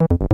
you